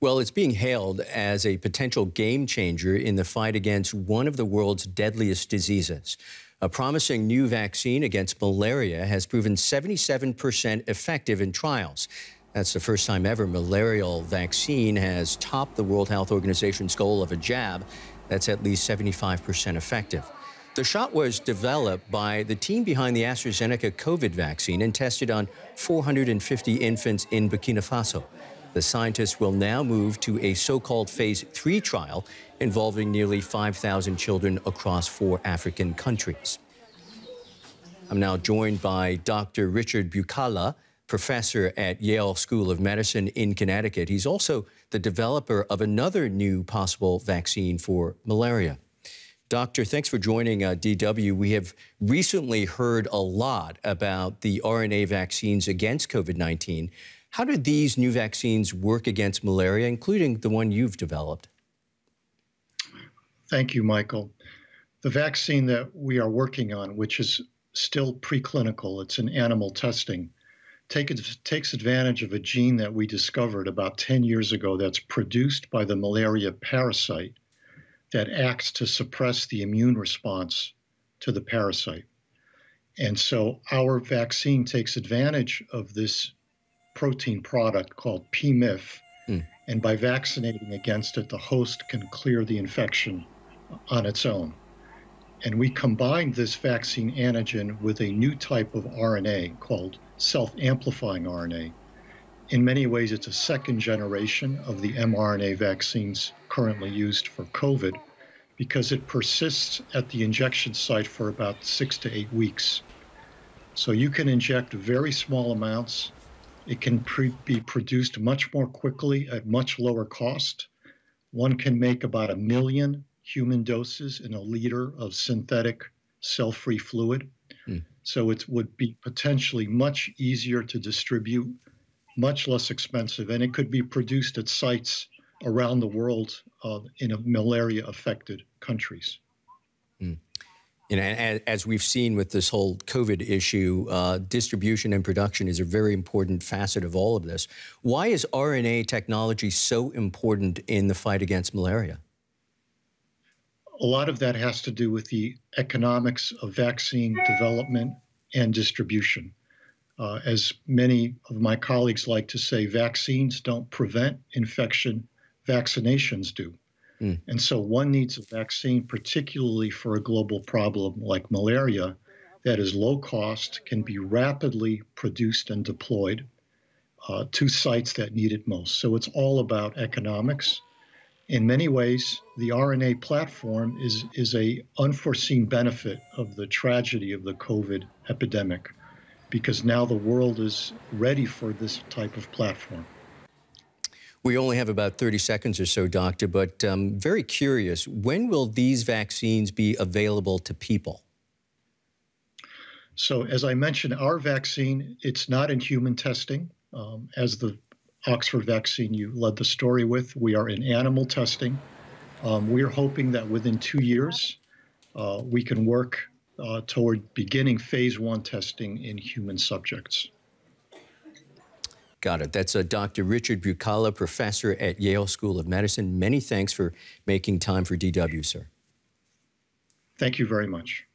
Well, it's being hailed as a potential game changer in the fight against one of the world's deadliest diseases. A promising new vaccine against malaria has proven 77% effective in trials. That's the first time ever malarial vaccine has topped the World Health Organization's goal of a jab that's at least 75% effective. The shot was developed by the team behind the AstraZeneca COVID vaccine and tested on 450 infants in Burkina Faso. The scientists will now move to a so-called phase three trial involving nearly 5,000 children across four African countries. I'm now joined by Dr. Richard Bucala, professor at Yale School of Medicine in Connecticut. He's also the developer of another new possible vaccine for malaria. Doctor, thanks for joining uh, DW. We have recently heard a lot about the RNA vaccines against COVID 19. How do these new vaccines work against malaria, including the one you've developed? Thank you, Michael. The vaccine that we are working on, which is still preclinical, it's in animal testing, take, takes advantage of a gene that we discovered about 10 years ago that's produced by the malaria parasite that acts to suppress the immune response to the parasite. And so our vaccine takes advantage of this protein product called PMIF. Mm. And by vaccinating against it, the host can clear the infection on its own. And we combined this vaccine antigen with a new type of RNA called self amplifying RNA. In many ways, it's a second generation of the mRNA vaccines currently used for COVID because it persists at the injection site for about six to eight weeks. So you can inject very small amounts it can pre- be produced much more quickly at much lower cost. One can make about a million human doses in a liter of synthetic cell free fluid. Mm. So it would be potentially much easier to distribute, much less expensive, and it could be produced at sites around the world uh, in malaria affected countries. Mm. You know, as we've seen with this whole COVID issue, uh, distribution and production is a very important facet of all of this. Why is RNA technology so important in the fight against malaria? A lot of that has to do with the economics of vaccine development and distribution. Uh, as many of my colleagues like to say, vaccines don't prevent infection, vaccinations do. Mm. And so one needs a vaccine, particularly for a global problem like malaria, that is low cost, can be rapidly produced and deployed uh, to sites that need it most. So it's all about economics. In many ways, the RNA platform is, is a unforeseen benefit of the tragedy of the COVID epidemic because now the world is ready for this type of platform. We only have about 30 seconds or so, Doctor, but um, very curious, when will these vaccines be available to people? So, as I mentioned, our vaccine, it's not in human testing. Um, as the Oxford vaccine you led the story with, we are in animal testing. Um, we're hoping that within two years, uh, we can work uh, toward beginning phase one testing in human subjects. Got it. That's uh, Dr. Richard Bucala, professor at Yale School of Medicine. Many thanks for making time for DW, sir. Thank you very much.